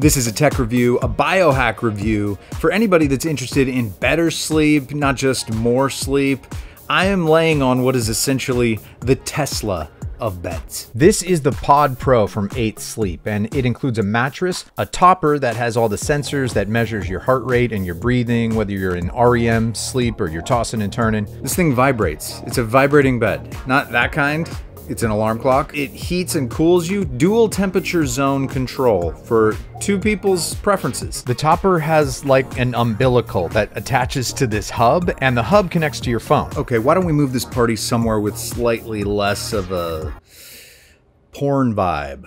This is a tech review, a biohack review for anybody that's interested in better sleep, not just more sleep. I am laying on what is essentially the Tesla of beds. This is the Pod Pro from Eight Sleep, and it includes a mattress, a topper that has all the sensors that measures your heart rate and your breathing, whether you're in REM sleep or you're tossing and turning. This thing vibrates. It's a vibrating bed. Not that kind, it's an alarm clock. It heats and cools you, dual temperature zone control for two people's preferences. The topper has like an umbilical that attaches to this hub, and the hub connects to your phone. Okay, why don't we move this party somewhere with slightly less of a porn vibe?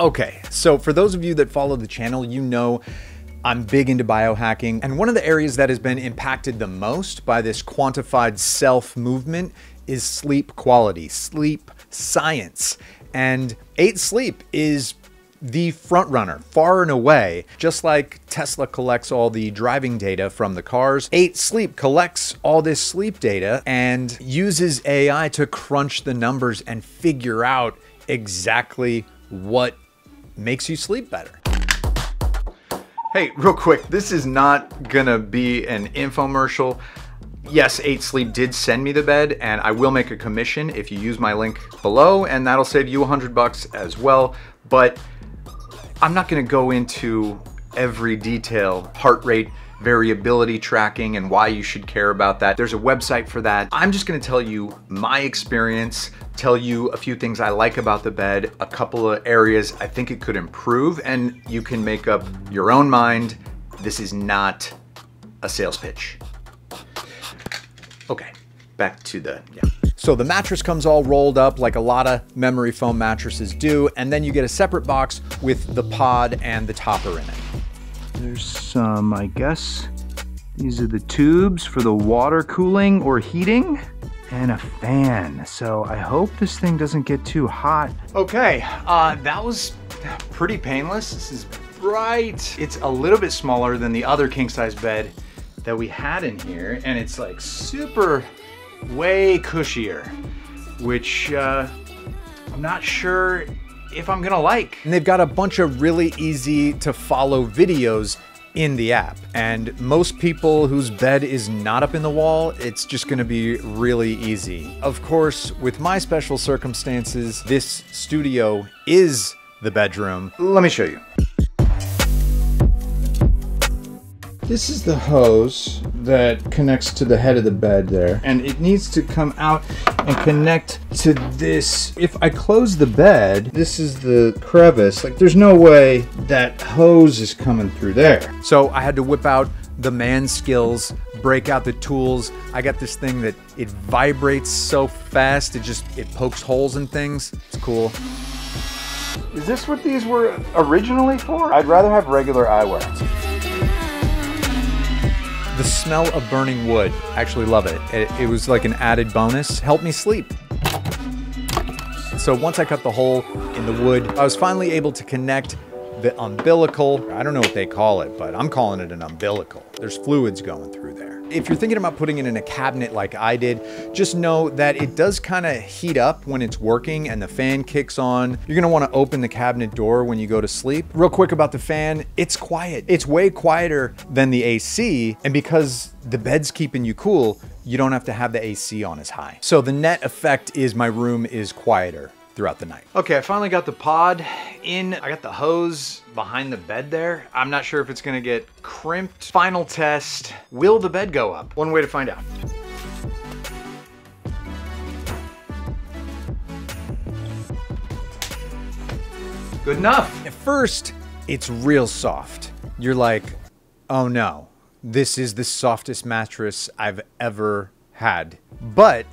Okay, so for those of you that follow the channel, you know I'm big into biohacking, and one of the areas that has been impacted the most by this quantified self movement is sleep quality, sleep science. And Eight Sleep is the front runner far and away just like tesla collects all the driving data from the cars 8 sleep collects all this sleep data and uses ai to crunch the numbers and figure out exactly what makes you sleep better. Hey, real quick, this is not gonna be an infomercial. Yes, Eight Sleep did send me the bed, and I will make a commission if you use my link below, and that'll save you 100 bucks as well. But I'm not gonna go into every detail, heart rate, variability tracking and why you should care about that. There's a website for that. I'm just gonna tell you my experience, tell you a few things I like about the bed, a couple of areas I think it could improve, and you can make up your own mind. This is not a sales pitch. Okay, back to the, yeah. So the mattress comes all rolled up like a lot of memory foam mattresses do, and then you get a separate box with the pod and the topper in it. There's some, I guess, these are the tubes for the water cooling or heating and a fan. So I hope this thing doesn't get too hot. Okay, uh, that was pretty painless. This is bright. It's a little bit smaller than the other king size bed that we had in here. And it's like super way cushier, which uh, I'm not sure if I'm gonna like. And they've got a bunch of really easy to follow videos in the app. And most people whose bed is not up in the wall, it's just gonna be really easy. Of course, with my special circumstances, this studio is the bedroom. Let me show you. This is the hose that connects to the head of the bed there. And it needs to come out and connect to this. If I close the bed, this is the crevice. Like there's no way that hose is coming through there. So I had to whip out the man skills, break out the tools. I got this thing that it vibrates so fast, it just, it pokes holes in things. It's cool. Is this what these were originally for? I'd rather have regular eyewear. The smell of burning wood, I actually love it. it. It was like an added bonus, helped me sleep. So once I cut the hole in the wood, I was finally able to connect the umbilical. I don't know what they call it, but I'm calling it an umbilical. There's fluids going through there. If you're thinking about putting it in a cabinet like I did, just know that it does kind of heat up when it's working and the fan kicks on. You're gonna wanna open the cabinet door when you go to sleep. Real quick about the fan, it's quiet. It's way quieter than the AC, and because the bed's keeping you cool, you don't have to have the AC on as high. So the net effect is my room is quieter throughout the night. Okay, I finally got the pod in. I got the hose behind the bed there. I'm not sure if it's gonna get crimped. Final test, will the bed go up? One way to find out. Good enough. At first, it's real soft. You're like, oh no, this is the softest mattress I've ever had. But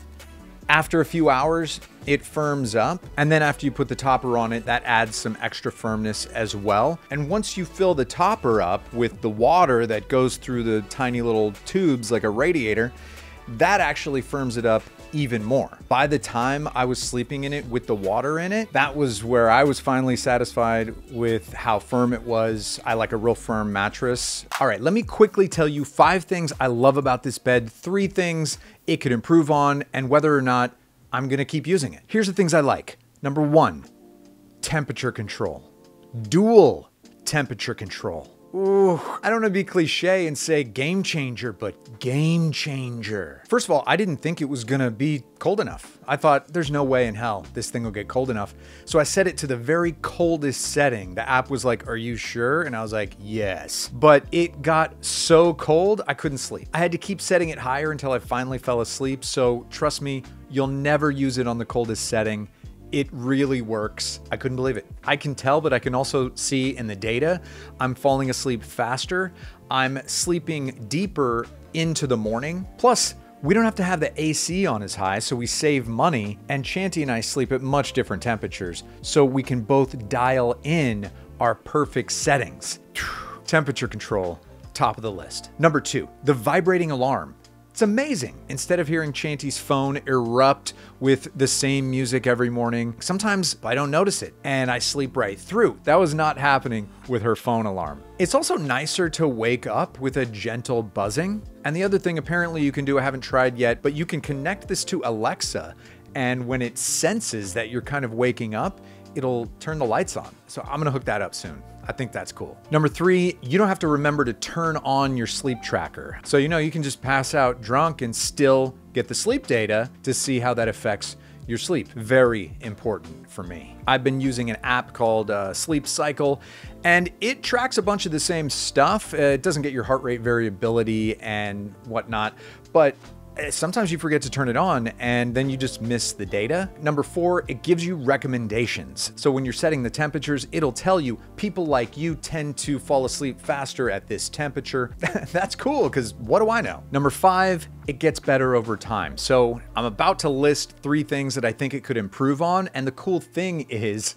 After a few hours, it firms up. And then after you put the topper on it, that adds some extra firmness as well. And once you fill the topper up with the water that goes through the tiny little tubes like a radiator, that actually firms it up even more. By the time I was sleeping in it with the water in it, that was where I was finally satisfied with how firm it was. I like a real firm mattress. All right, let me quickly tell you five things I love about this bed, three things it could improve on, and whether or not I'm gonna keep using it. Here's the things I like. Number one, temperature control. Dual temperature control. Ooh, I don't want to be cliche and say game changer, but game changer. First of all, I didn't think it was gonna be cold enough. I thought there's no way in hell this thing will get cold enough. So I set it to the very coldest setting. The app was like, Are you sure? And I was like, Yes. But it got so cold, I couldn't sleep. I had to keep setting it higher until I finally fell asleep. So trust me, you'll never use it on the coldest setting. It really works. I couldn't believe it. I can tell, but I can also see in the data, I'm falling asleep faster. I'm sleeping deeper into the morning. Plus, we don't have to have the AC on as high, so we save money. And Chanty and I sleep at much different temperatures, so we can both dial in our perfect settings. Temperature control, top of the list. Number two, the vibrating alarm. It's amazing. Instead of hearing Chanty's phone erupt with the same music every morning, sometimes I don't notice it and I sleep right through. That was not happening with her phone alarm. It's also nicer to wake up with a gentle buzzing. And the other thing apparently you can do, I haven't tried yet, but you can connect this to Alexa and when it senses that you're kind of waking up, it'll turn the lights on. So I'm gonna hook that up soon. I think that's cool. Number three, you don't have to remember to turn on your sleep tracker. So, you know, you can just pass out drunk and still get the sleep data to see how that affects your sleep. Very important for me. I've been using an app called uh, Sleep Cycle, and it tracks a bunch of the same stuff. Uh, it doesn't get your heart rate variability and whatnot, but Eh, sometimes you forget to turn it on and then you just miss the data. Number four, it gives you recommendations. So when you're setting the temperatures, it'll tell you people like you tend to fall asleep faster at this temperature. That's cool because what do I know? Number five, it gets better over time. So I'm about to list three things that I think it could improve on. And the cool thing is,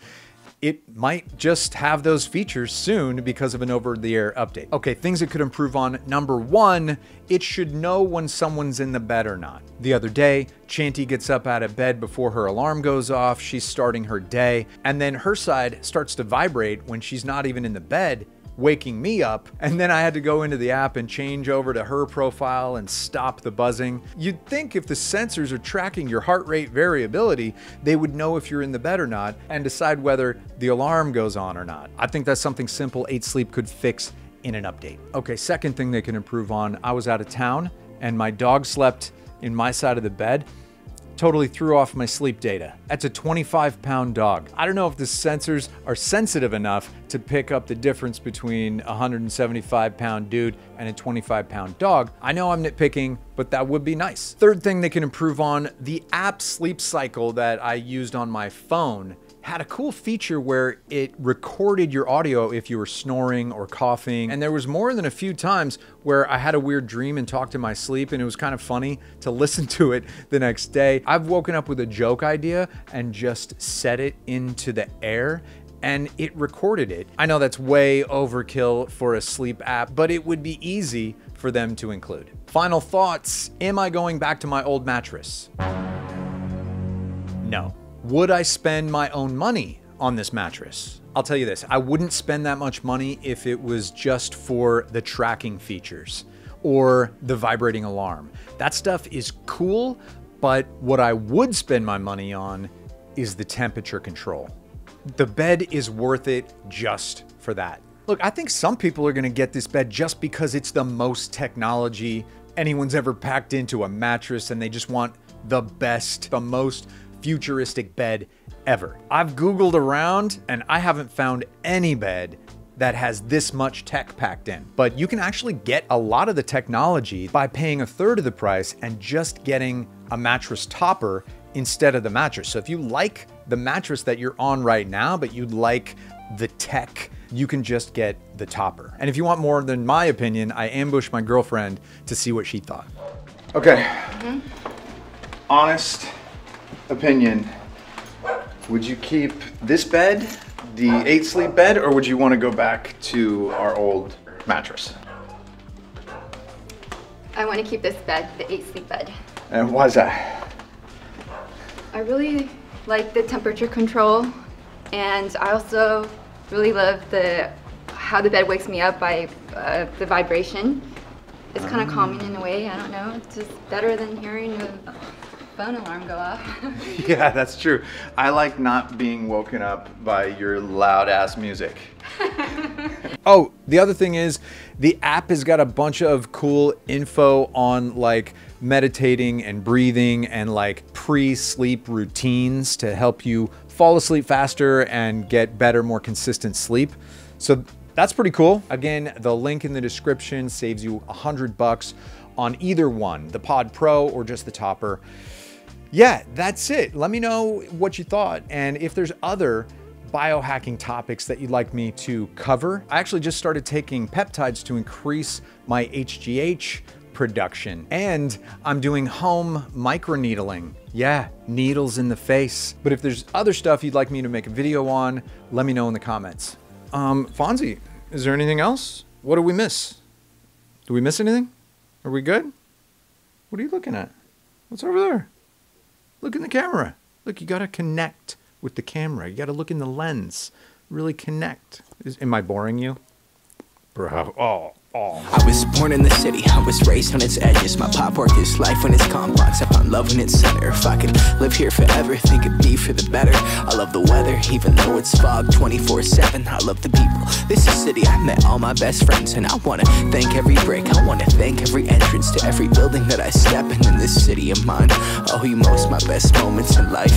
it might just have those features soon because of an over the air update. Okay, things it could improve on. Number one, it should know when someone's in the bed or not. The other day, Chanty gets up out of bed before her alarm goes off. She's starting her day, and then her side starts to vibrate when she's not even in the bed waking me up. And then I had to go into the app and change over to her profile and stop the buzzing. You'd think if the sensors are tracking your heart rate variability, they would know if you're in the bed or not and decide whether the alarm goes on or not. I think that's something simple Eight Sleep could fix in an update. Okay, second thing they can improve on I was out of town and my dog slept in my side of the bed totally threw off my sleep data. That's a 25 pound dog. I don't know if the sensors are sensitive enough to pick up the difference between a 175 pound dude and a 25 pound dog. I know I'm nitpicking, but that would be nice. Third thing they can improve on the app sleep cycle that I used on my phone had a cool feature where it recorded your audio if you were snoring or coughing. And there was more than a few times where I had a weird dream and talked in my sleep, and it was kind of funny to listen to it the next day. I've woken up with a joke idea and just set it into the air and it recorded it. I know that's way overkill for a sleep app, but it would be easy for them to include. Final thoughts Am I going back to my old mattress? No. Would I spend my own money on this mattress? I'll tell you this I wouldn't spend that much money if it was just for the tracking features or the vibrating alarm. That stuff is cool, but what I would spend my money on is the temperature control. The bed is worth it just for that. Look, I think some people are gonna get this bed just because it's the most technology anyone's ever packed into a mattress and they just want the best, the most futuristic bed ever. I've Googled around and I haven't found any bed that has this much tech packed in. But you can actually get a lot of the technology by paying a third of the price and just getting a mattress topper instead of the mattress. So if you like the mattress that you're on right now, but you'd like the tech, you can just get the topper. And if you want more than my opinion, I ambushed my girlfriend to see what she thought. Okay. Mm-hmm. Honest opinion, would you keep this bed, the eight sleep bed, or would you want to go back to our old mattress? I want to keep this bed, the eight sleep bed. And why is that? I really like the temperature control, and I also really love the how the bed wakes me up by uh, the vibration. It's kind of calming in a way. I don't know. It's just better than hearing phone alarm go off. Yeah, that's true. I like not being woken up by your loud ass music. oh, the other thing is the app has got a bunch of cool info on like meditating and breathing and like pre sleep routines to help you fall asleep faster and get better, more consistent sleep. So that's pretty cool. Again, the link in the description saves you a hundred bucks on either one, the Pod Pro or just the Topper. Yeah, that's it. Let me know what you thought. And if there's other biohacking topics that you'd like me to cover, I actually just started taking peptides to increase my HGH production. And I'm doing home microneedling. Yeah, needles in the face. But if there's other stuff you'd like me to make a video on, let me know in the comments. Um, Fonzie, is there anything else? What do we miss? Do we miss anything? Are we good? What are you looking at? What's over there? Look in the camera. Look, you got to connect with the camera. You got to look in the lens. Really connect. Is, am I boring you? Bro. Oh, Oh. I was born in the city, I was raised on its edges. My pop work is life when it's complex. I found love when it's center. If I could live here forever, think it'd be for the better. I love the weather, even though it's fog 24 7. I love the people. This is city, I met all my best friends. And I wanna thank every break, I wanna thank every entrance to every building that I step in in this city of mine. Oh, you most my best moments in life.